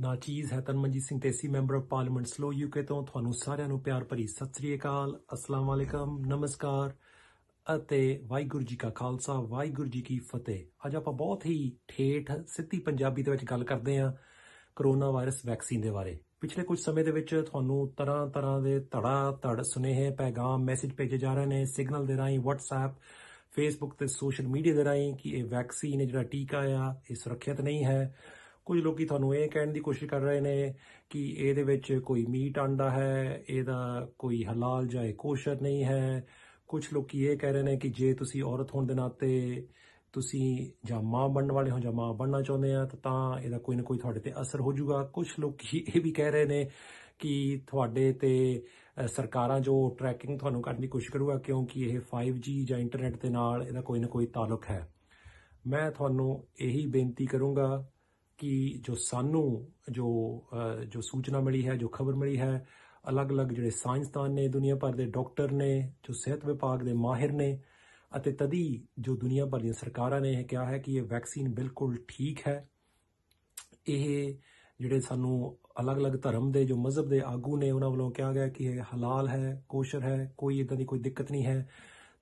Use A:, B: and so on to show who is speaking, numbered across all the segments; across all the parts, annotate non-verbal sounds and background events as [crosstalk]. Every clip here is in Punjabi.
A: ਨਾਚੀਜ਼ ਹੈ Tanmanjeet Singh Dhesi member of parliament Slough UK ਤੋਂ। ਤੁਹਾਨੂੰ ਸਾਰਿਆਂ ਨੂੰ ਪਿਆਰ ਭਰੀ ਸਤਿ ਸ੍ਰੀ ਅਕਾਲ। ਅਸਲਾਮ ਵਾਲੇਕਮ ਨਮਸਕਾਰ ਅਤੇ ਵਾਹਿਗੁਰੂ ਜੀ ਕਾ ਖਾਲਸਾ, ਵਾਹਿਗੁਰੂ ਜੀ ਕੀ ਫਤਿਹ। ਅੱਜ ਆਪਾਂ ਬਹੁਤ ਹੀ ਠੇਠ, ਸਿੱਧੀ ਪੰਜਾਬੀ ਦੇ ਵਿੱਚ ਗੱਲ ਕਰਦੇ ਹਾਂ ਕਰੋਨਾ ਵਾਇਰਸ ਵੈਕਸੀਨ ਦੇ ਬਾਰੇ। ਪਿਛਲੇ ਕੁਝ ਸਮੇਂ ਦੇ ਵਿੱਚ ਤੁਹਾਨੂੰ ਤਰ੍ਹਾਂ ਤਰ੍ਹਾਂ ਦੇ ਧੜਾ ਧੜ ਸੁਨੇਹੇ, ਪੈਗਾਮ, ਮੈਸੇਜ ਭੇਜੇ ਜਾ ਰਹੇ ਨੇ, ਸਿਗਨਲ ਦੇ ਰਾਹੀਂ WhatsApp ਫੇਸਬੁੱਕ ਤੇ ਸੋਸ਼ਲ ਮੀਡੀਆ ਦੇ ਰਾਹੀਂ ਕਿ ਇਹ ਵੈਕਸੀਨ ਜਿਹੜਾ ਟੀਕਾ ਆ, ਇਹ ਸੁਰੱਖਿਅਤ ਨਹੀਂ ਹੈ। ਕੁਝ ਲੋਕੀ ਤੁਹਾਨੂੰ ਇਹ ਕਹਿਣ ਦੀ ਕੋਸ਼ਿਸ਼ ਕਰ ਰਹੇ ਨੇ ਕਿ ਇਹਦੇ ਵਿੱਚ ਕੋਈ ਮੀਟ ਆਂਡਾ ਹੈ, ਇਹਦਾ ਕੋਈ ਹਲਾਲ ਜਾਂ ਕੋਸ਼ਰ ਨਹੀਂ ਹੈ। ਕੁਝ ਲੋਕੀ ਇਹ ਕਹਿ ਰਹੇ ਨੇ ਕਿ ਜੇ ਤੁਸੀਂ ਔਰਤ ਹੋਣ ਦੇ ਨਾਤੇ ਤੁਸੀਂ ਜਾਂ ਮਾਂ ਬਣਨ ਵਾਲੇ ਹੋ ਜਾਂ ਮਾਂ ਬਣਨਾ ਚਾਹੁੰਦੇ ਆ, ਤਾਂ ਇਹਦਾ ਕੋਈ ਨਾ ਕੋਈ ਤੁਹਾਡੇ ਤੇ ਅਸਰ ਹੋ ਜਾਊਗਾ। ਕੁਝ ਲੋਕੀ [laughs] ਇਹ ਵੀ ਕਹਿ ਰਹੇ ਨੇ ਕਿ ਤੁਹਾਡੇ ਤੇ ਸਰਕਾਰਾਂ ਜੋ ਟਰੈਕਿੰਗ ਤੁਹਾਨੂੰ ਕਰਨ ਦੀ ਕੋਸ਼ਿਸ਼ ਕਰੂਗਾ, ਕਿਉਂਕਿ ਇਹ 5G ਜਾਂ ਇੰਟਰਨੈਟ ਦੇ ਨਾਲ ਇਹਦਾ ਕੋਈ ਨਾ ਕੋਈ ਤਾਲੁਕ ਹੈ। ਮੈਂ ਤੁਹਾਨੂੰ ਇਹੀ ਬੇਨਤੀ ਕਰੂੰਗਾ ਕਿ ਜੋ ਸਾਨੂੰ ਜੋ ਜੋ ਸੂਚਨਾ ਮਿਲੀ ਹੈ, ਜੋ ਖਬਰ ਮਿਲੀ ਹੈ, ਅਲੱਗ-ਅਲੱਗ ਜਿਹੜੇ ਸਾਇੰਸਦਾਨ ਨੇ, ਦੁਨੀਆ ਭਰ ਦੇ ਡਾਕਟਰ ਨੇ, ਜੋ ਸਿਹਤ ਵਿਭਾਗ ਦੇ ਮਾਹਿਰ ਨੇ, ਅਤੇ ਤਦੀ ਜੋ ਦੁਨੀਆ ਭਰ ਦੀਆਂ ਸਰਕਾਰਾਂ ਨੇ ਇਹ ਕਿਹਾ ਹੈ ਕਿ ਇਹ ਵੈਕਸੀਨ ਬਿਲਕੁਲ ਠੀਕ ਹੈ। ਇਹ ਜਿਹੜੇ ਸਾਨੂੰ ਅਲੱਗ-ਅਲੱਗ ਧਰਮ ਦੇ, ਜੋ ਮਜ਼ਹਬ ਦੇ ਆਗੂ ਨੇ, ਉਹਨਾਂ ਵੱਲੋਂ ਕਿਹਾ ਗਿਆ ਕਿ ਇਹ ਹਲਾਲ ਹੈ, ਕੋਸ਼ਰ ਹੈ, ਕੋਈ ਇਦਾਂ ਦੀ ਕੋਈ ਦਿੱਕਤ ਨਹੀਂ ਹੈ।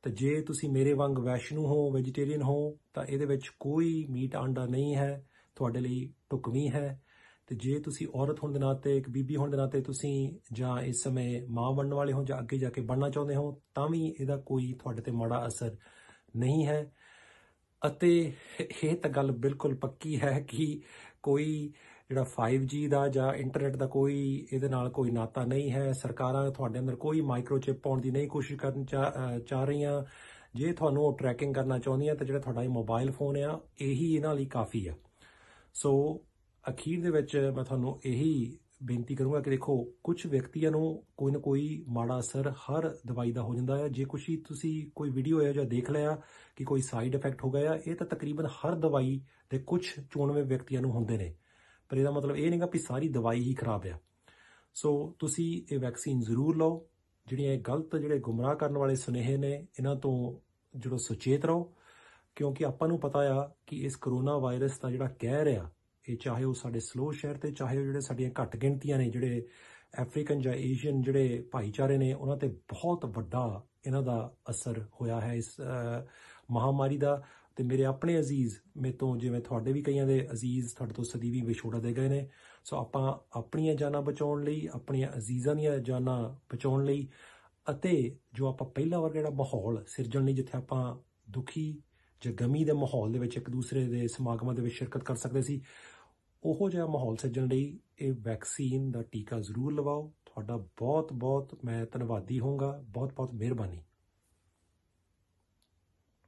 A: ਤਾਂ ਜੇ ਤੁਸੀਂ ਮੇਰੇ ਵਾਂਗ ਵੈਸ਼ਨੂ ਹੋ, ਵੈਜੀਟੇਰੀਅਨ ਹੋ, ਤਾਂ ਇਹਦੇ ਵਿੱਚ ਕੋਈ ਮੀਟ ਆਂਡਾ ਨਹੀਂ ਹੈ। ਤੁਹਾਡੇ ਲਈ ਢੁਕਵੀਂ ਹੈ। ਤੇ ਜੇ ਤੁਸੀਂ ਔਰਤ ਹੋਣ ਦੇ ਨਾਤੇ ਇੱਕ ਬੀਬੀ ਹੋਣ ਦੇ ਨਾਤੇ ਤੁਸੀਂ ਜਾਂ ਇਸ ਸਮੇਂ ਮਾਂ ਬਣਨ ਵਾਲੇ ਹੋ ਜਾਂ ਅੱਗੇ ਜਾ ਕੇ ਬਣਨਾ ਚਾਹੁੰਦੇ ਹੋ, ਤਾਂ ਵੀ ਇਹਦਾ ਕੋਈ ਤੁਹਾਡੇ ਤੇ ਮਾੜਾ ਅਸਰ ਨਹੀਂ ਹੈ। ਅਤੇ ਇਹ ਤਾਂ ਗੱਲ ਬਿਲਕੁਲ ਪੱਕੀ ਹੈ ਕਿ ਕੋਈ ਜਿਹੜਾ 5G ਦਾ ਜਾਂ ਇੰਟਰਨੈਟ ਦਾ ਕੋਈ ਇਹਦੇ ਨਾਲ ਕੋਈ ਨਾਤਾ ਨਹੀਂ ਹੈ। ਸਰਕਾਰਾਂ ਤੁਹਾਡੇ ਅੰਦਰ ਕੋਈ ਮਾਈਕਰੋਚਿਪ ਪਾਉਣ ਦੀ ਨਹੀਂ ਕੋਸ਼ਿਸ਼ ਕਰਨ ਚਾ- ਚਾਹ ਰਹੀਆਂ। ਜੇ ਤੁਹਾਨੂੰ ਉਹ ਟਰੈਕਿੰਗ ਕਰਨਾ ਚਾਹੁੰਦੀਆਂ ਤਾਂ ਜਿਹੜਾ ਤੁਹਾਡਾ ਇਹ ਮੋਬਾਈਲ ਫੋਨ ਆ, ਇਹੀ ਇਹਨਾਂ ਲਈ ਕਾਫੀ ਆ। ਸੋ ਅਖੀਰ ਦੇ ਵਿੱਚ ਮੈਂ ਤੁਹਾਨੂੰ ਇਹੀ ਬੇਨਤੀ ਕਰੂੰਗਾ ਕਿ ਦੇਖੋ ਕੁਝ ਵਿਅਕਤੀਆਂ ਨੂੰ ਕੋਈ ਨਾ ਕੋਈ ਮਾੜਾ ਅਸਰ ਹਰ ਦਵਾਈ ਦਾ ਹੋ ਜਾਂਦਾ ਹੈ ਜੇ ਕੁਛ ਹੀ ਤੁਸੀਂ ਕੋਈ ਵੀਡੀਓ ਹੈ ਜਾਂ ਦੇਖ ਲਿਆ ਕਿ ਕੋਈ ਸਾਈਡ ਇਫੈਕਟ ਹੋ ਗਿਆ ਇਹ ਤਾਂ ਤਕਰੀਬਨ ਹਰ ਦਵਾਈ ਦੇ ਕੁਝ ਚੋਣਵੇਂ ਵਿਅਕਤੀਆਂ ਨੂੰ ਹੁੰਦੇ ਨੇ। ਪਰ ਇਹਦਾ ਮਤਲਬ ਇਹ ਨਹੀਂਗਾ ਕਿ ਸਾਰੀ ਦਵਾਈ ਹੀ ਖਰਾਬ ਆ। ਸੋ ਤੁਸੀਂ ਇਹ ਵੈਕਸੀਨ ਜ਼ਰੂਰ ਲਓ। ਜਿਹੜੀਆਂ ਇਹ ਗਲਤ, ਜਿਹੜੇ ਗੁੰਮਰਾਹ ਕਰਨ ਵਾਲੇ ਸੁਨੇਹੇ ਨੇ, ਇਹਨਾਂ ਤੋਂ ਜਿਹੜਾ ਸੁਚੇਤ ਰਹੋ। ਕਿਉਂਕਿ ਆਪਾਂ ਨੂੰ ਪਤਾ ਆ ਕਿ ਇਸ ਕਰੋਨਾ ਵਾਇਰਸ ਦਾ ਜਿਹੜਾ ਕਹਿਰ ਆ ਇਹ ਚਾਹੇ ਉਹ ਸਾਡੇ ਸਲੋ ਸ਼ਹਿਰ ਤੇ ਚਾਹੇ ਉਹ ਜਿਹੜੇ ਸਾਡੀਆਂ ਘੱਟ ਗਿਣਤੀਆਂ ਨੇ ਜਿਹੜੇ ਅਫਰੀਕਨ ਜਾਂ ਏਸ਼ੀਅਨ ਜਿਹੜੇ ਭਾਈਚਾਰੇ ਨੇ ਉਹਨਾਂ ਤੇ ਬਹੁਤ ਵੱਡਾ ਇਹਨਾਂ ਦਾ ਅਸਰ ਹੋਇਆ ਹੈ ਇਸ ਅਹ, ਮਹਾਮਾਰੀ ਦਾ। ਤੇ ਮੇਰੇ ਆਪਣੇ ਅਜ਼ੀਜ਼ ਮੇ ਤੋਂ ਜਿਵੇਂ ਤੁਹਾਡੇ ਵੀ ਕਈਆਂ ਦੇ ਅਜ਼ੀਜ਼ ਤੁਹਾਡੇ ਤੋਂ ਸਦੀਵੀ ਵਿਛੋੜਾ ਦੇ ਗਏ ਨੇ। ਸੋ ਆਪਾਂ ਆਪਣੀਆਂ ਜਾਨਾਂ ਬਚਾਉਣ ਲਈ ਆਪਣੀਆਂ ਅਜ਼ੀਜ਼ਾਂ ਦੀਆਂ ਜਾਨਾਂ ਬਚਾਉਣ ਲਈ ਅਤੇ ਜੋ ਆਪਾਂ ਪਹਿਲਾ ਵਰਗਾ ਜਿਹੜਾ ਮਾਹੌਲ ਸਿਰਜਣ ਲਈ ਜਿੱਥੇ ਆਪਾਂ ਦੁਖੀ ਜਾਂ ਗਮੀ ਦੇ ਮਾਹੌਲ ਦੇ ਵਿੱਚ ਇੱਕ ਦੂਸਰੇ ਦੇ ਸਮਾਗਮਾਂ ਦੇ ਵਿੱਚ ਸ਼ਿਰਕਤ ਕਰ ਸਕਦੇ ਸੀ, ਉਹੋ ਜਿਹਾ ਮਾਹੌਲ ਸਿਰਜਣ ਲਈ ਇਹ ਵੈਕਸੀਨ ਦਾ ਟੀਕਾ ਜ਼ਰੂਰ ਲਵਾਓ। ਤੁਹਾਡਾ ਬਹੁਤ ਬਹੁਤ ਮੈਂ ਧੰਨਵਾਦੀ ਹੋਵਾਂਗਾ ਬਹੁਤ ਬਹੁਤ ਮਿਹਰਬਾਨੀ।